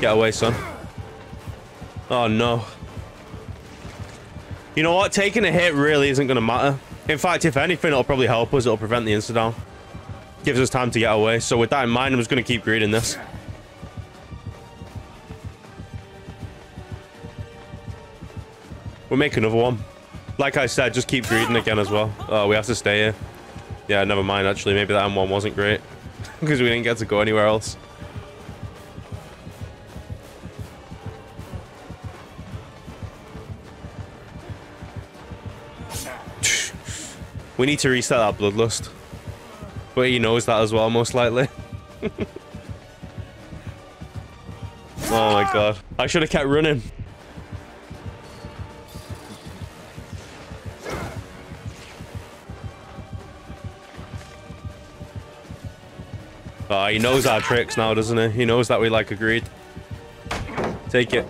Get away, son. Oh, no. You know what? Taking a hit really isn't going to matter. In fact, if anything, it'll probably help us. It'll prevent the insta-down. Gives us time to get away. So with that in mind, I'm just going to keep greeding this. We'll make another one. Like I said, just keep greeding again as well. Oh, we have to stay here. Yeah, never mind, actually. Maybe that M1 wasn't great. Because we didn't get to go anywhere else. We need to reset that bloodlust. But he knows that as well, most likely. oh my god. I should have kept running. Oh, he knows our tricks now, doesn't he? He knows that we like agreed. Take it.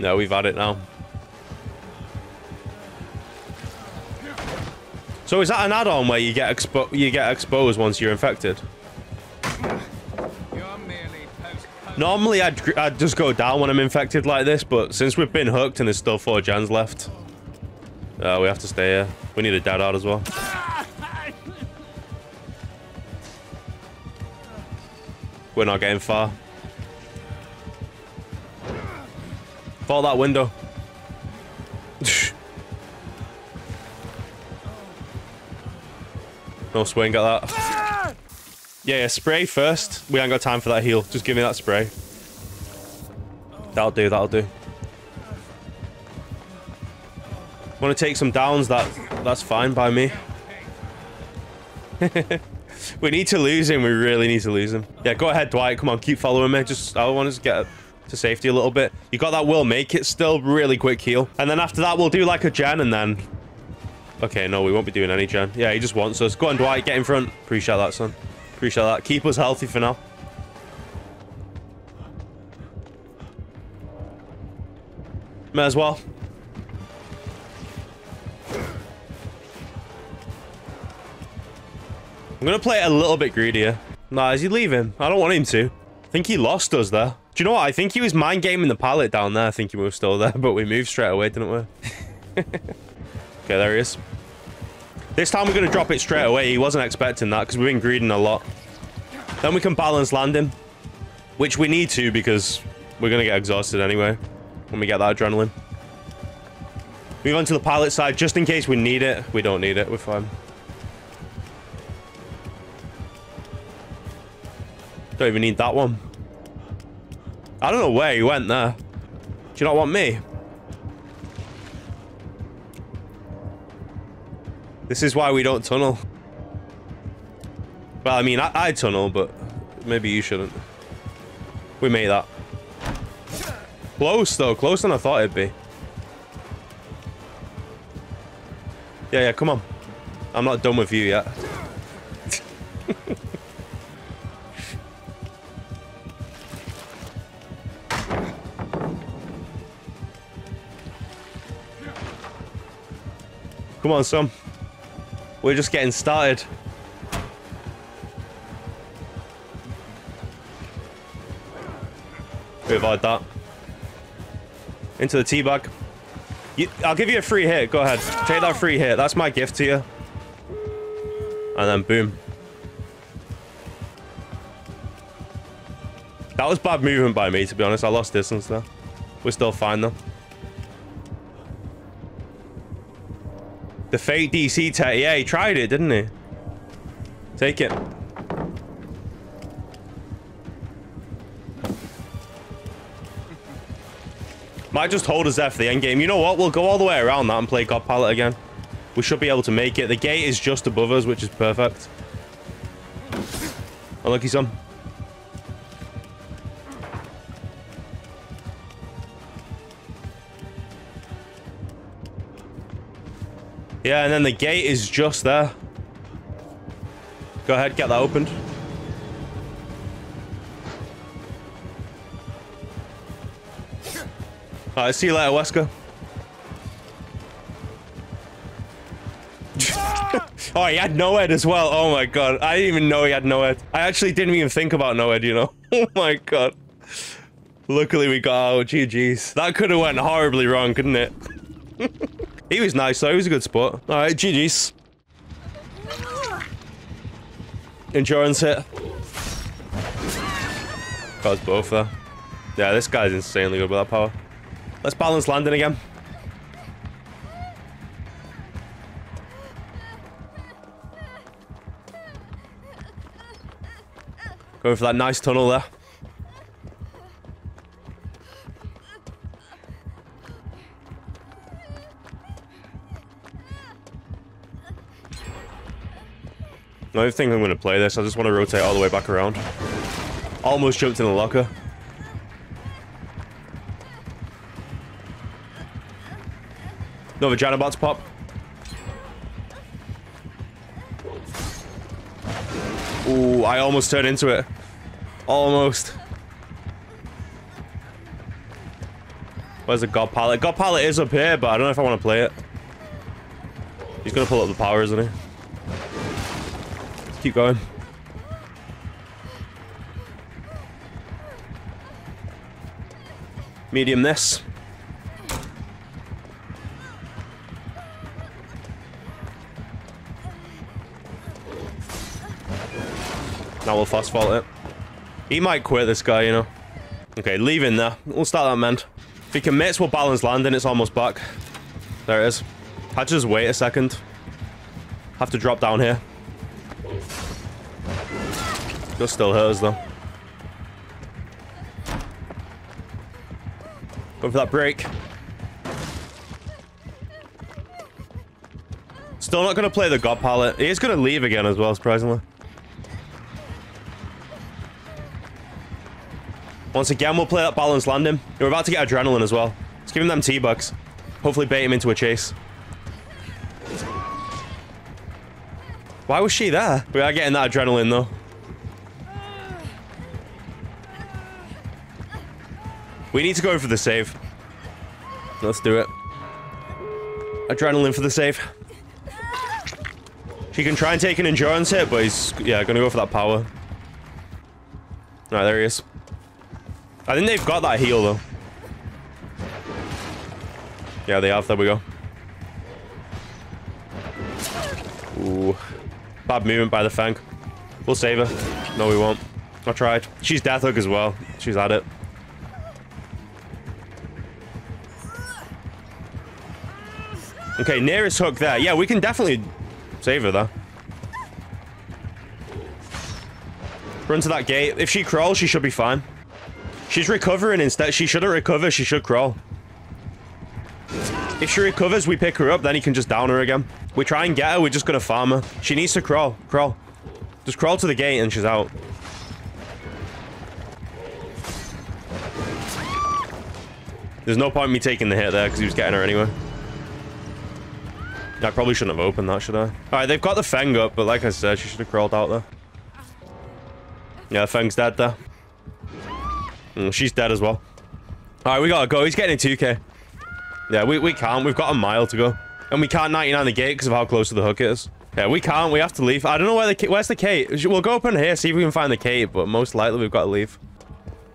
No, we've had it now. So is that an add-on where you get expo you get exposed once you're infected? Normally I'd, I'd just go down when I'm infected like this, but since we've been hooked and there's still four gens left, uh, we have to stay here. We need a dead out as well. We're not getting far. Fall that window. No swing at that. Yeah, yeah, spray first. We ain't got time for that heal. Just give me that spray. That'll do, that'll do. Want to take some downs, that that's fine by me. we need to lose him. We really need to lose him. Yeah, go ahead, Dwight. Come on, keep following me. Just I want to get to safety a little bit. You got that will make it still. Really quick heal. And then after that, we'll do like a gen and then Okay, no, we won't be doing any gen. Yeah, he just wants us. Go on, Dwight, get in front. Appreciate that, son. Appreciate that. Keep us healthy for now. May as well. I'm going to play a little bit greedier. Nah, is he leaving? I don't want him to. I think he lost us there. Do you know what? I think he was mind gaming the pallet down there. I think he was still there, but we moved straight away, didn't we? Okay, there he is. This time we're going to drop it straight away. He wasn't expecting that because we've been greeding a lot. Then we can balance landing, which we need to because we're going to get exhausted anyway when we get that adrenaline. Move on to the pallet side just in case we need it. We don't need it. We're fine. Don't even need that one. I don't know where he went there. Do you not want me? This is why we don't tunnel. Well, I mean, I, I tunnel, but maybe you shouldn't. We made that. Close, though. Closer than I thought it'd be. Yeah, yeah, come on. I'm not done with you yet. come on, son. We're just getting started. We avoid that. Into the teabag. You, I'll give you a free hit. Go ahead. Take that free hit. That's my gift to you. And then boom. That was bad movement by me, to be honest. I lost distance there. We're still fine, though. The fake DC tech. Yeah, he tried it, didn't he? Take it. Might just hold us there for the end game. You know what? We'll go all the way around that and play God Pallet again. We should be able to make it. The gate is just above us, which is perfect. Unlucky some. Yeah, and then the gate is just there. Go ahead, get that opened. Alright, see you later, Wesker. oh, he had NOED as well. Oh my god. I didn't even know he had NOED. I actually didn't even think about NOED, you know. oh my god. Luckily we got oh, out. GG's. That could have went horribly wrong, couldn't it? he was nice though. He was a good spot. All right, GG's. Endurance hit. Us both there. Yeah, this guy's insanely good with that power. Let's balance landing again. Going for that nice tunnel there. I think I'm going to play this. I just want to rotate all the way back around. Almost jumped in the locker. Another Janabot's pop. Ooh, I almost turned into it. Almost. Where's the God Pallet? God Pallet is up here, but I don't know if I want to play it. He's going to pull up the power, isn't he? Keep going. Medium this. Now we'll fast vault it. He might quit this guy, you know. Okay, leave in there. We'll start that mend. If he commits, we'll balance landing. It's almost back. There it is. To just wait a second. Have to drop down here. Just still hurt us though. Go for that break. Still not going to play the God Pallet. He is going to leave again as well, surprisingly. Once again, we'll play that balance landing. We're about to get adrenaline as well. Let's give him them T-bucks. Hopefully bait him into a chase. Why was she there? We are getting that adrenaline though. We need to go for the save. Let's do it. Adrenaline for the save. She can try and take an endurance hit, but he's, yeah, gonna go for that power. Alright, there he is. I think they've got that heal, though. Yeah, they have. There we go. Ooh. Bad movement by the Feng. We'll save her. No, we won't. I tried. She's Death Hook as well. She's at it. Okay, nearest hook there. Yeah, we can definitely save her, though. Run to that gate. If she crawls, she should be fine. She's recovering instead. She shouldn't recover. She should crawl. If she recovers, we pick her up. Then he can just down her again. We try and get her. We're just going to farm her. She needs to crawl. Crawl. Just crawl to the gate and she's out. There's no point in me taking the hit there because he was getting her anyway. I probably shouldn't have opened that, should I? Alright, they've got the Feng up, but like I said, she should have crawled out there. Yeah, Feng's dead there. Mm, she's dead as well. Alright, we gotta go. He's getting 2k. Yeah, we, we can't. We've got a mile to go. And we can't 99 the gate because of how close to the hook it is. Yeah, we can't. We have to leave. I don't know where the where's the Kate. We'll go up in here, see if we can find the Kate, but most likely we've got to leave.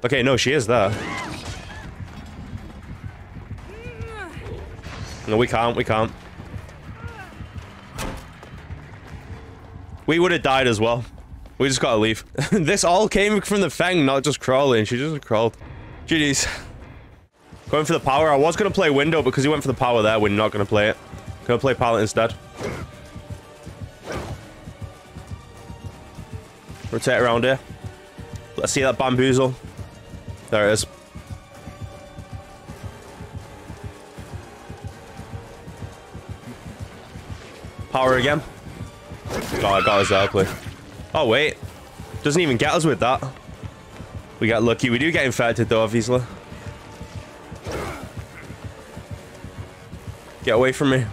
Okay, no, she is there. No, we can't. We can't. We would have died as well. We just gotta leave. this all came from the Feng, not just crawling. She just crawled. GG's. Going for the power. I was gonna play window because he went for the power there. We're not gonna play it. Gonna play pallet instead. Rotate around here. Let's see that bamboozle. There it is. Power again. Oh, I got us exactly. Oh, wait. Doesn't even get us with that. We got lucky. We do get infected, though, obviously. Get away from me.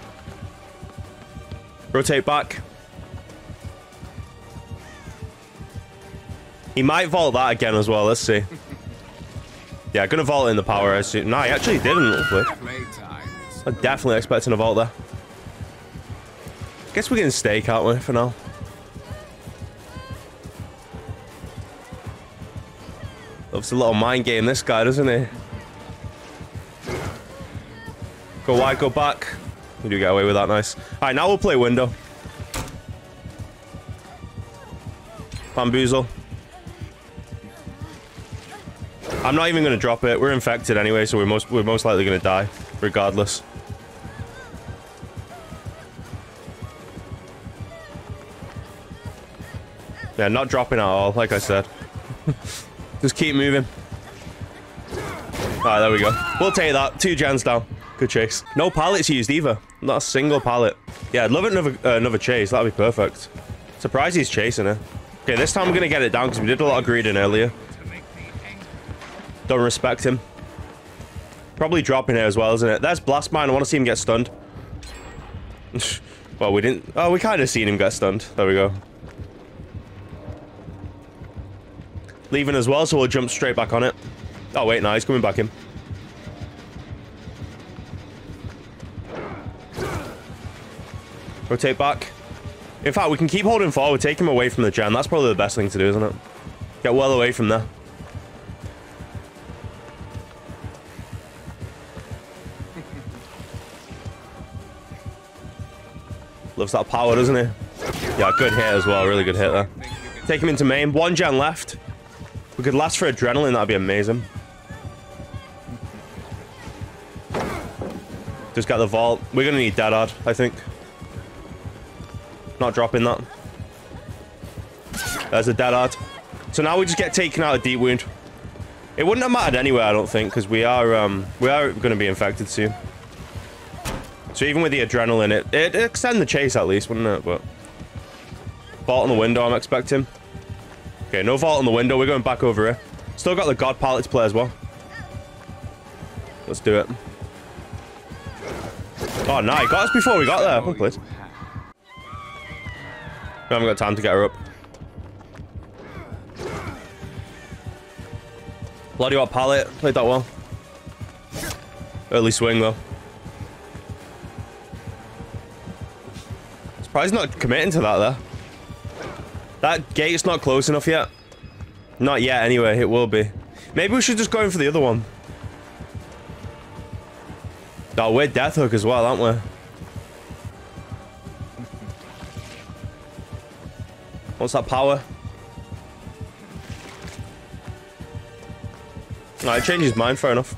Rotate back. He might vault that again as well. Let's see. Yeah, gonna vault in the power, I assume. No, he actually didn't. I'm definitely expecting a vault there. Guess we can stay, can't we, for now? Loves a little mind game, this guy, doesn't he? Go wide, go back. We do get away with that, nice. All right, now we'll play window. Bamboozle. I'm not even going to drop it. We're infected anyway, so we're most we're most likely going to die, regardless. Yeah, not dropping at all, like I said. Just keep moving. Alright, there we go. We'll take that. Two gens down. Good chase. No pallets used either. Not a single pallet. Yeah, I'd love another, uh, another chase. That'd be perfect. Surprised he's chasing it. Okay, this time we're going to get it down because we did a lot of greeding earlier. Don't respect him. Probably dropping here as well, isn't it? There's Blast Mine. I want to see him get stunned. well, we didn't... Oh, we kind of seen him get stunned. There we go. Leaving as well, so we'll jump straight back on it. Oh, wait, no, he's coming back in. Rotate back. In fact, we can keep holding forward, take him away from the gen. That's probably the best thing to do, isn't it? Get well away from there. Loves that power, doesn't he? Yeah, good hit as well. Really good hit there. Take him into main. One gen left. We could last for adrenaline. That'd be amazing. Just got the vault. We're to need Dead Hard, I think. Not dropping that. There's a Dead Hard. So now we just get taken out of Deep Wound. It wouldn't have mattered anyway, I don't think, because we are um, we are to be infected soon. So even with the adrenaline, it, it'd extend the chase at least, wouldn't it? But Vault on the window, I'm expecting. Okay, no vault on the window. We're going back over here. Still got the God pallet to play as well. Let's do it. Oh, no, he got us before we got there. Please. We haven't got time to get her up. Bloody hot pallet. Played that well. Early swing, though. Surprised not committing to that there. That gate's not close enough yet. Not yet, anyway. It will be. Maybe we should just go in for the other one. Oh, we're Death Hook as well, aren't we? What's that power? Alright, change his mind, fair enough.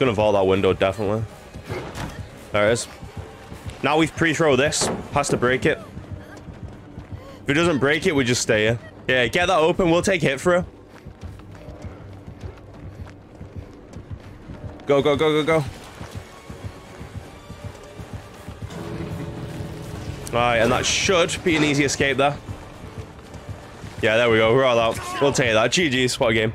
To vault that window, definitely. There it is. Now we've pre-throw this. Has to break it. If he doesn't break it, we just stay here. Yeah, get that open. We'll take hit for. Go, go, go, go, go. Alright, and that should be an easy escape there. Yeah, there we go. We're all out. We'll take that. GG's. What a game.